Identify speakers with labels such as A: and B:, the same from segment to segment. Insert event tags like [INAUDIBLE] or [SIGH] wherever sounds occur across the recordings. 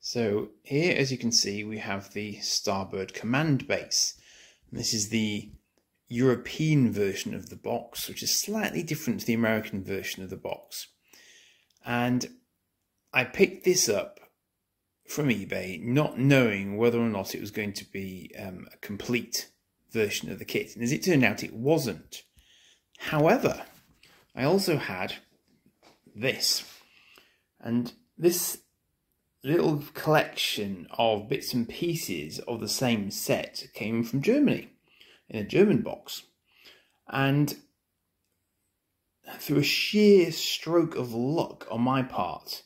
A: So here, as you can see, we have the Starbird command base. This is the European version of the box, which is slightly different to the American version of the box. And I picked this up from eBay, not knowing whether or not it was going to be um, a complete version of the kit. And as it turned out, it wasn't. However, I also had this. And this little collection of bits and pieces of the same set came from Germany in a German box. And through a sheer stroke of luck on my part,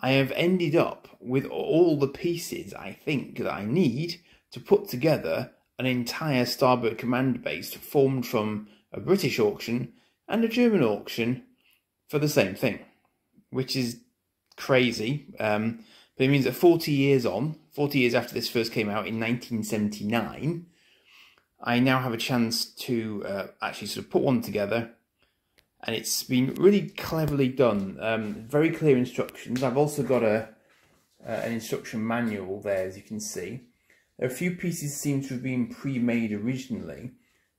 A: I have ended up with all the pieces I think that I need to put together an entire Starbird command base formed from a British auction and a German auction for the same thing, which is crazy. Um, but it means that 40 years on, 40 years after this first came out in 1979, I now have a chance to uh, actually sort of put one together and it's been really cleverly done. Um, very clear instructions. I've also got a uh, an instruction manual there, as you can see. a few pieces seem to have been pre-made originally,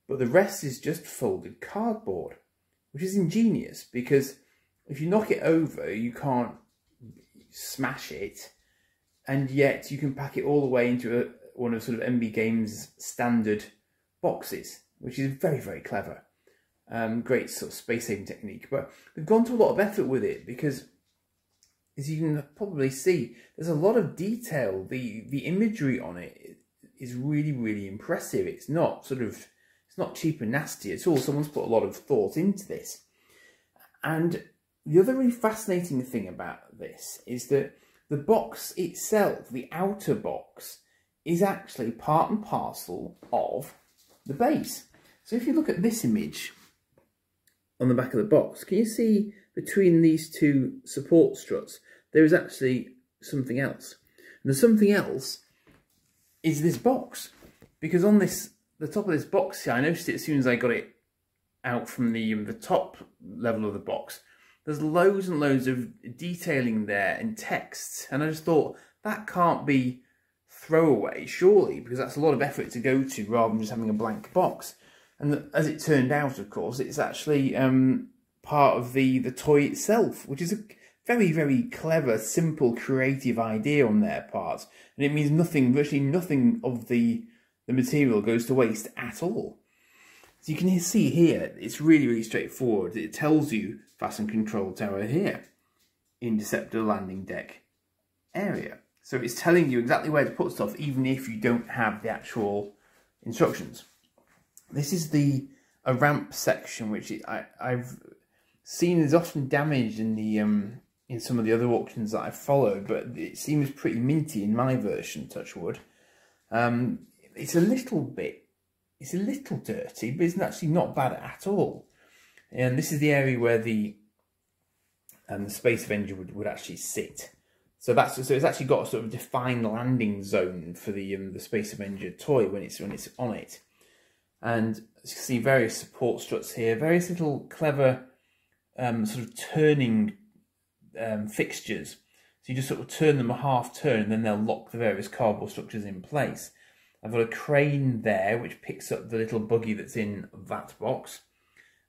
A: but the rest is just folded cardboard, which is ingenious because if you knock it over, you can't smash it, and yet you can pack it all the way into a, one of sort of MB Games standard boxes, which is very, very clever. Um, great sort of space saving technique, but they've gone to a lot of effort with it because, as you can probably see, there's a lot of detail. The the imagery on it is really, really impressive. It's not sort of it's not cheap and nasty at all. Someone's put a lot of thought into this, and the other really fascinating thing about this is that the box itself, the outer box, is actually part and parcel of the base. So if you look at this image on the back of the box, can you see between these two support struts, there is actually something else. And the something else is this box. Because on this, the top of this box here, I noticed it as soon as I got it out from the, the top level of the box, there's loads and loads of detailing there and text. And I just thought, that can't be throwaway, surely, because that's a lot of effort to go to rather than just having a blank box. And as it turned out, of course, it's actually um, part of the, the toy itself, which is a very, very clever, simple, creative idea on their part. And it means nothing, virtually nothing of the, the material goes to waste at all. So you can see here, it's really, really straightforward. It tells you fasten control tower here, interceptor landing deck area. So it's telling you exactly where to put stuff, even if you don't have the actual instructions. This is the a ramp section, which I, I've seen is often damaged in the um, in some of the other auctions that I've followed, but it seems pretty minty in my version, touchwood. Um, it's a little bit it's a little dirty, but it's actually not bad at all. And this is the area where the um, the Space Avenger would, would actually sit. So that's so it's actually got a sort of defined landing zone for the um, the Space Avenger toy when it's when it's on it. And you can see, various support struts here, various little clever um, sort of turning um, fixtures. So you just sort of turn them a half turn, and then they'll lock the various cardboard structures in place. I've got a crane there which picks up the little buggy that's in that box.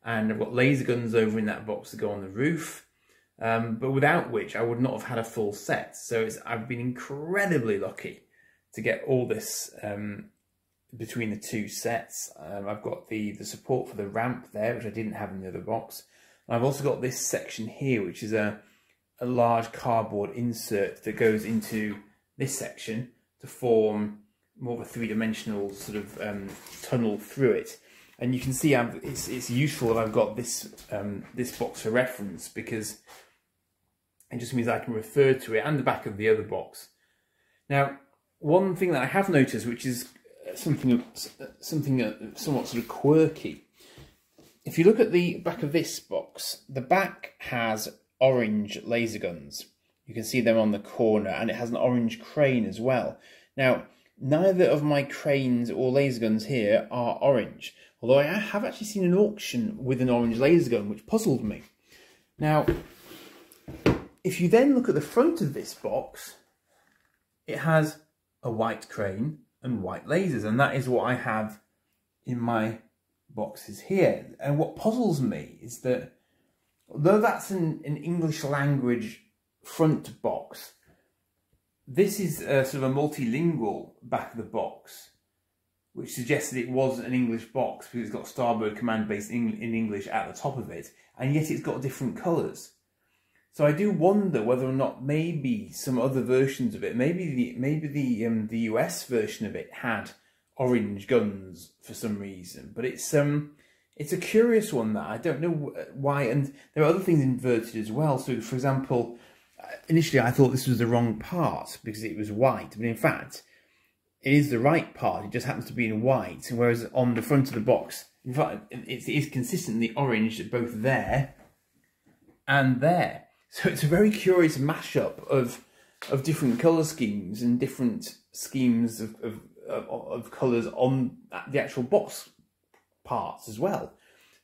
A: And I've got laser guns over in that box to go on the roof. Um, but without which I would not have had a full set. So I've been incredibly lucky to get all this um, between the two sets. Um, I've got the, the support for the ramp there, which I didn't have in the other box. And I've also got this section here, which is a, a large cardboard insert that goes into this section to form more of a three-dimensional sort of um, tunnel through it. And you can see I'm, it's, it's useful that I've got this, um, this box for reference because it just means I can refer to it and the back of the other box. Now, one thing that I have noticed, which is something something somewhat sort of quirky. If you look at the back of this box, the back has orange laser guns. You can see them on the corner, and it has an orange crane as well. Now, Neither of my cranes or laser guns here are orange, although I have actually seen an auction with an orange laser gun, which puzzled me. Now, if you then look at the front of this box, it has a white crane and white lasers, and that is what I have in my boxes here. And what puzzles me is that although that's an, an English language front box, this is a sort of a multilingual back of the box, which suggests that it was an English box because it's got Starbird command base in, English at the top of it, and yet it's got different colours. So I do wonder whether or not maybe some other versions of it, maybe the maybe the um, the US version of it had orange guns for some reason, but it's um it's a curious one that I don't know why, and there are other things inverted as well. So, for example, initially I thought this was the wrong part because it was white, but in fact, it is the right part. It just happens to be in white, whereas on the front of the box, in fact, it is consistently orange both there and there. So it's a very curious mashup of of different colour schemes and different schemes of, of, of, of colours on the actual box parts as well.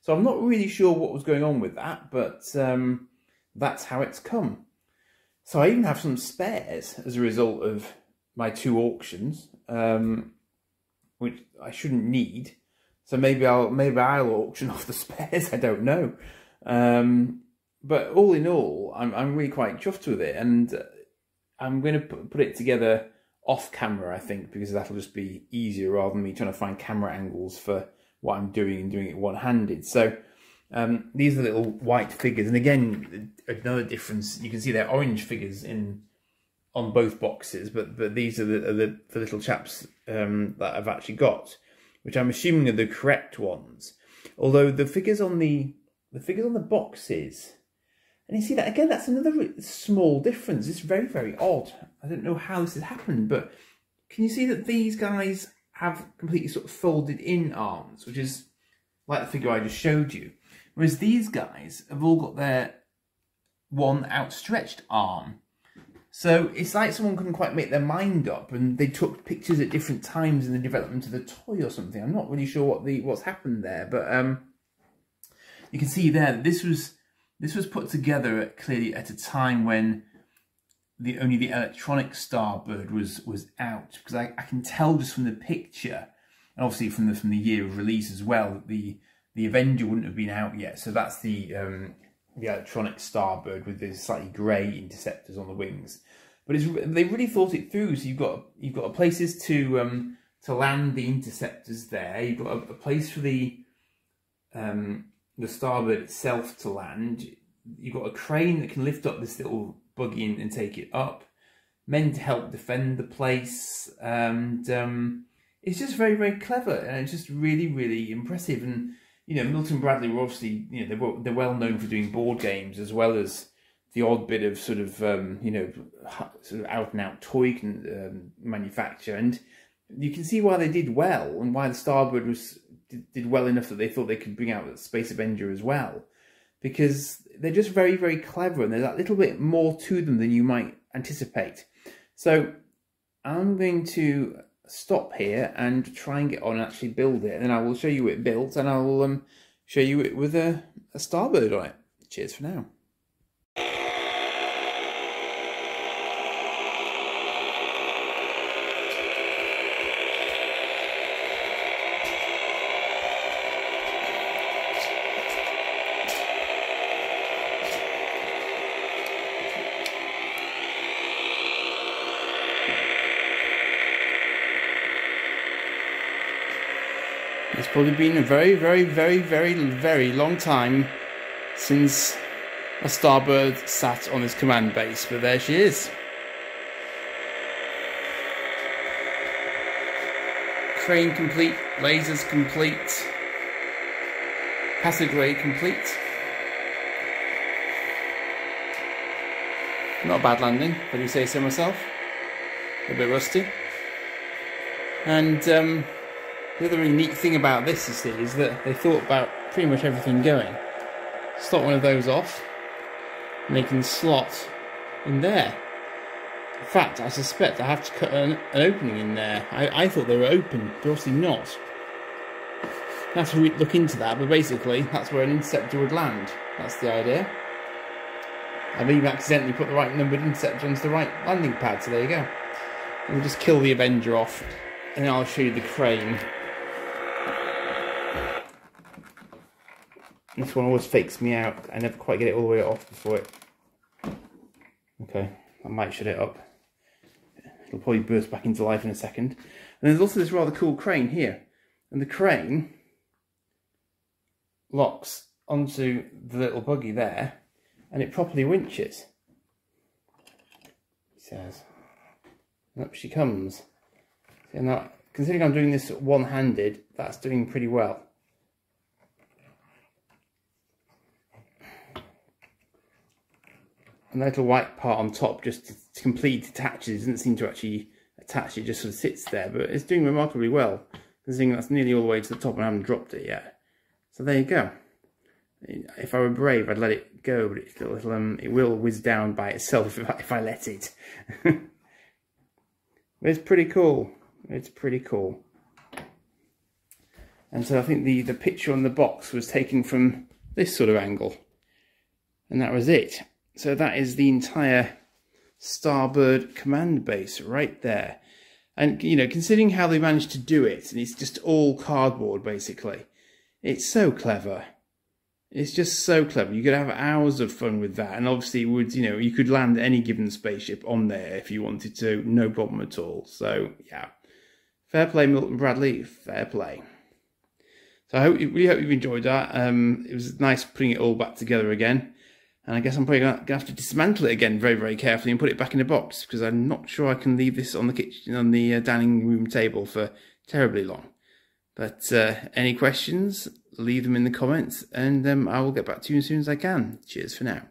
A: So I'm not really sure what was going on with that, but um, that's how it's come. So I even have some spares as a result of my two auctions, um, which I shouldn't need. So maybe I'll maybe I'll auction [LAUGHS] off the spares. I don't know. Um, but all in all, I'm I'm really quite chuffed with it, and I'm going to put it together off camera. I think because that'll just be easier rather than me trying to find camera angles for what I'm doing and doing it one handed. So. Um, these are little white figures, and again, another difference. You can see they're orange figures in on both boxes, but but these are the, are the, the, little chaps um, that I've actually got, which I'm assuming are the correct ones. Although the figures on the the figures on the boxes and you see that again, that's another small difference. It's very, very odd. I don't know how this has happened, but can you see that these guys have completely sort of folded in arms, which is like the figure I just showed you. Whereas these guys have all got their one outstretched arm. So it's like someone couldn't quite make their mind up and they took pictures at different times in the development of the toy or something. I'm not really sure what the what's happened there, but um, you can see there that this was this was put together clearly at a time when the only the electronic Starbird was was out because I, I can tell just from the picture and obviously from the from the year of release as well that the the Avenger wouldn't have been out yet. So that's the um, the electronic Starbird with the slightly grey interceptors on the wings. But they really thought it through. So you've got you've got places to um, to land the interceptors there. You've got a, a place for the um, the Starbird itself to land. You've got a crane that can lift up this little buggy and, and take it up. Men to help defend the place. And um, it's just very, very clever. And it's just really, really impressive. And, you know, Milton Bradley were obviously, you know, they're, they're well known for doing board games as well as the odd bit of sort of, um, you know, sort of out and out toy can, um, manufacture. And you can see why they did well and why the Starbird was did, well enough that they thought they could bring out Space Avenger as well. Because they're just very, very clever and there's a little bit more to them than you might anticipate. So I'm going to stop here and try and get on and actually build it. And then I will show you it built and I will um, show you it with a, a starbird on it. Cheers for now. It's probably been a very, very, very, very, very long time since a Starbird sat on his command base, but there she is. Crane complete, lasers complete, passageway complete. Not a bad landing, but you say so myself. A bit rusty. And um, the other really neat thing about this, you see, is that they thought about pretty much everything going. Slot one of those off, and they can slot in there. In fact, I suspect I have to cut an, an opening in there. I, I, thought they were open, but obviously not. I have to look into that, but basically, that's where an interceptor would land. That's the idea. I've even accidentally put the right numbered interceptor onto the right landing pad, so there you go. We'll just kill the Avenger off and then I'll show you the crane. This one always fakes me out. I never quite get it all the way off before it. Okay, I might shut it up. It'll probably burst back into life in a second. And there's also this rather cool crane here. And the crane locks onto the little buggy there and it properly winches. He says. And up she comes. See, now, considering I'm doing this one-handed, that's doing pretty well. And the little white part on top just completely detaches, It doesn't seem to actually attach, it just sort of sits there, but it's doing remarkably well, considering that's nearly all the way to the top and I haven't dropped it yet. So there you go. If I were brave, I'd let it go, but it's still, um, it will whiz down by itself if I, if I let it. [LAUGHS] it's pretty cool. It's pretty cool. And so I think the, the picture on the box was taken from this sort of angle. And that was it. So that is the entire Starbird command base right there. And, you know, considering how they managed to do it, and it's just all cardboard, basically. It's so clever. It's just so clever. You could have hours of fun with that. And obviously, would, you know, you could land any given spaceship on there if you wanted to. No problem at all. So, yeah. Fair play, Milton Bradley. Fair play. So I hope, really hope you've enjoyed that. Um, it was nice putting it all back together again. And I guess I'm probably going to have to dismantle it again very, very carefully and put it back in a box because I'm not sure I can leave this on the kitchen, on the uh, dining room table for terribly long. But uh, any questions, leave them in the comments and um, I will get back to you as soon as I can. Cheers for now.